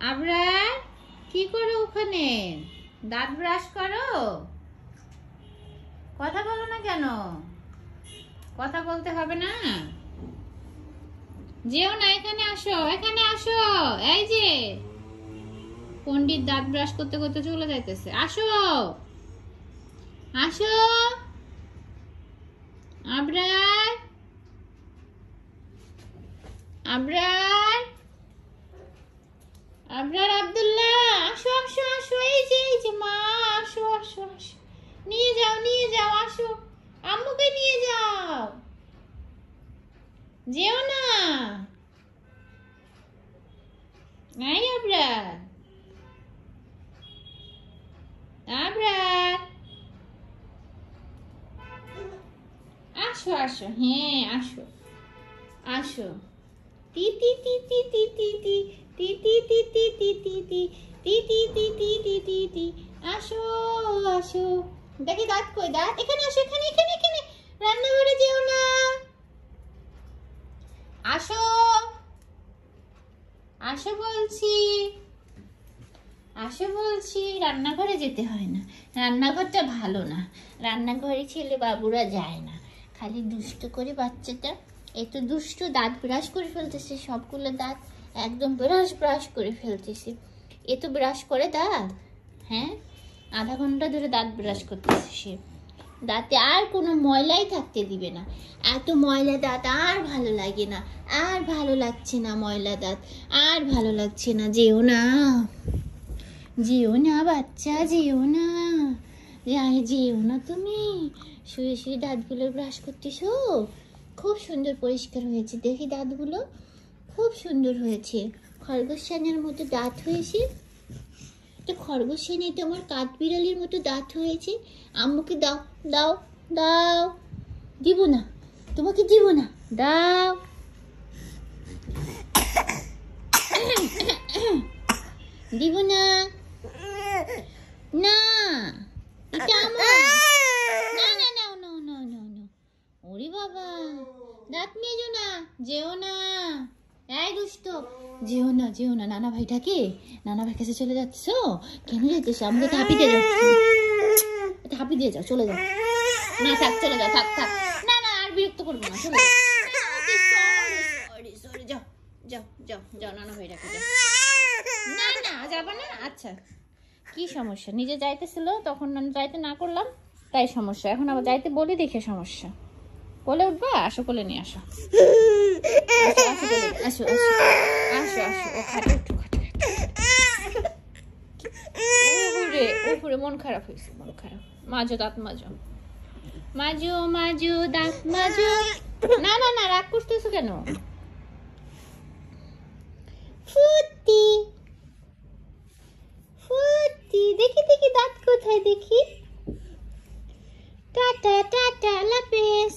আবরার, কি করো ওখানে? দাঁত ব্রাশ করো? কথা বলো না কেন? কথা বলতে হবে না? যেও না, এখানে আসো এখানে আসো। এই যে, পণ্ডিত দাঁত ব্রাশ করতে করতে চলে যাইতেছে। আসো আসো। আবরার আবরার। আবরার আব্দুল্লাহ, আসো আসো আসো, এই যে এই যে, মা, আসো আসো আসো। নিয়ে যাও নিয়ে যাও, আসো। আম্মুকে নিয়ে যাও। যেও না। নাই আবরার। আবরার। আসো আসো হ্যাঁ আসো। আসো। টি টি টি টি টি টি দেখি দাঁত কই? দাঁত? এখানে আসো, এখানে এখানে এখানে। রান্নাঘরে যেও না। আসো। আসো বলছি। আসো বলছি। রান্নাঘরে যেতে হয় না। রান্নাঘরটা ভালো না। রান্নাঘরে ছেলে বাবুরা যায় না। খালি দুষ্ট করে বাচ্চাটা। একটু দুষ্ট দাঁত ব্রাশ করে ফেলতেছে, সবগুলো দাঁত একদম ব্রাশ ব্রাশ করে ফেলতেছে। এ তো ব্রাশ করে দাঁত হ্যাঁ? আধা ঘণ্টা ধরে দাঁত ব্রাশ করতেছে সে। দাঁতে আর কোনো ময়লাই থাকতে দিবে না। এত ময়লা দাঁত আর ভালো লাগে না। আর ভালো লাগছে না ময়লা দাঁত। আর ভালো লাগছে না, যেও না। যেও না বাচ্চা, যেও না। যেও না তুমি। শুয়ে শুয়ে দাঁতগুলো ব্রাশ করতেছো? খুব সুন্দর পরিষ্কার হয়েছে। দেখি দাঁতগুলো। খুব সুন্দর হয়েছে। খরগোশানের মতো দাঁত হয়েছে। তো খরগোশানে তো আমার কাঠ বিড়ালির মতো দাঁত হয়েছে। আম্মুকে দাও দাও দাও। দিব না, তোমাকে দিব না, দাও। দিব না। না, এটা আমার। না না, নো নো নো নো ওরে বাবা, দাঁত মেজো না, যেও না। এই দুষ্ট। যেও না যেও না, নানা ভাইটাকে। নানা ভাই কাছে চলে যাচ্ছ? কেন যাচ্ছিস? আমাকে থাপি দিয়ে যাও থাপি দিয়ে যাও, চলে যাও। না, থাক, চলে যাও, থাক থাক। না না, আর বিরক্ত করব না, চলে যাও। যাও যাও যাও নানা ভাইটাকে যাও। না না, যাবা না? আচ্ছা। কি সমস্যা? নিজে যাইতেছিল, তখন যাইতে না করলাম, তাই সমস্যা। এখন আবার যাইতে বলি, দেখে সমস্যা। বলে উঠবা? আসো কোলে নিয়ে আসো। আসো আসো আসো আসো মন খারাপ হয়েছে, মন খারাপ। মাজো, দাঁত মাজো। দাঁত না না না, রাগ করতেছো কেন? ফুটি ফুটি দেখি দেখি, দাঁত কোথায় দেখি? টাটা টাটা হাফেজ